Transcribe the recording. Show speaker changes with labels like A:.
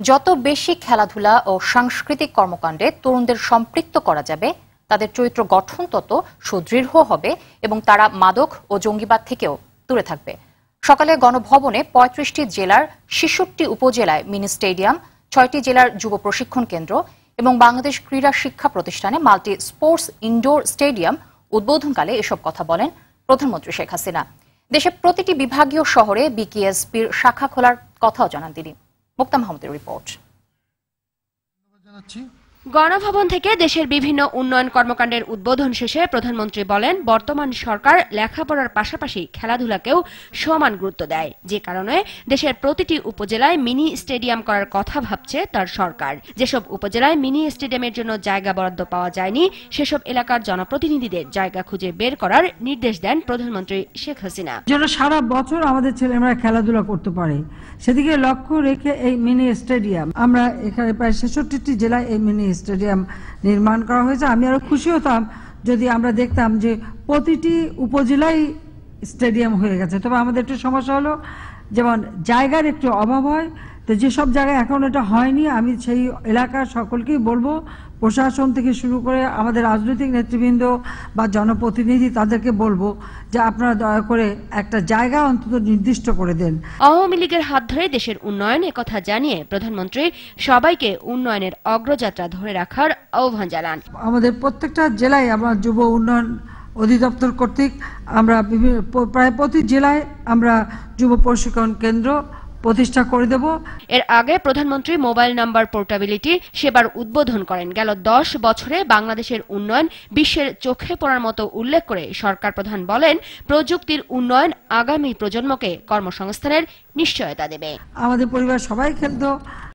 A: যত বেশি খেলাধুলা ও সাংস্কৃতিক কর্মকাণ্ডে তরুণদের সম্পৃক্ত করা যাবে, তাদের চরিত্র গঠন তত সুদৃঢ় হবে এবং তারা মাদক ও জঙ্গিবাদ থেকেও দূরে থাকবে। সকালে গণভবনে পঁয়ত্রিশটি জেলার ছেষট্টি উপজেলায় মিনি স্টেডিয়াম, ছয়টি জেলার যুব প্রশিক্ষণ কেন্দ্র এবং বাংলাদেশ ক্রীড়া শিক্ষা প্রতিষ্ঠানে মাল্টি স্পোর্টস ইনডোর স্টেডিয়াম উদ্বোধনকালে এসব কথা বলেন প্রধানমন্ত্রী শেখ হাসিনা। দেশের প্রতিটি বিভাগীয় শহরে বিকেএসপির শাখা খোলার কথাও জানান তিনি। মুক্তা মাহমুদের রিপোর্ট
B: জানাচ্ছি
C: গণভবন থেকে দেশের বিভিন্ন উন্নয়ন কর্মকাণ্ডের উদ্বোধন শেষে প্রধানমন্ত্রী বলেন, বর্তমান সরকার লেখাপড়ার পাশাপাশি খেলাধুলাকেও সমান গুরুত্ব দেয়। যে কারণে দেশের প্রতিটি উপজেলায় মিনি স্টেডিয়াম করার কথা ভাবছে তার সরকার। যেসব উপজেলায় মিনি স্টেডিয়ামের জন্য জায়গা বরাদ্দ পাওয়া যায়নি, সেসব এলাকার জনপ্রতিনিধিদের জায়গা খুঁজে বের করার নির্দেশ দেন প্রধানমন্ত্রী শেখ হাসিনা।
D: যেন সারা বছর আমাদের ছেলেমেয়েরা খেলাধুলা করতে পারে। সেদিকে লক্ষ্য রেখে এই মিনি স্টেডিয়াম, আমরা এখানে প্রায় ছেষট্টিটি জেলায় এই মিনি স্টেডিয়াম নির্মাণ করা হয়েছে। আমি আরও খুশি হতাম যদি আমরা দেখতাম যে প্রতিটি উপজেলায় স্টেডিয়াম হয়ে গেছে। তবে আমাদের একটু সমস্যা হলো, যেমন জায়গার একটু অভাব হয় তো যেসব জায়গায় এখন এটা হয়নি আমি সেই এলাকার সকলকেই বলব প্রশাসন থেকে শুরু করে আমাদের রাজনৈতিক নেতৃবৃন্দ বা জনপ্রতিনিধি তাদেরকে বলব যে আপনারা দয়া করে একটা জায়গা অন্তত নির্দিষ্ট করে দেন।
C: আওয়ামী লীগের হাত ধরে দেশের উন্নয়ন কথা জানিয়ে প্রধানমন্ত্রী সবাইকে উন্নয়নের অগ্রযাত্রা ধরে রাখার আহ্বান জানান।
D: আমাদের প্রত্যেকটা জেলায় আমরা যুব উন্নয়ন অধিদপ্তর কর্তৃক আমরা বিভিন্ন প্রায় প্রতি জেলায় আমরা যুব প্রশিক্ষণ কেন্দ্র প্রতিষ্ঠা করে দেব।
C: এর আগে প্রধানমন্ত্রী মোবাইল নাম্বার পোর্টাবিলিটি সেবার উদ্বোধন করেন। গেল দশ বছরে বাংলাদেশের উন্নয়ন বিশ্বের চোখে পড়ার মতো উল্লেখ করে সরকার প্রধান বলেন প্রযুক্তির উন্নয়ন আগামী প্রজন্মকে কর্মসংস্থানের নিশ্চয়তা দেবে।
D: আমাদের পরিবার সবাই খেলতো।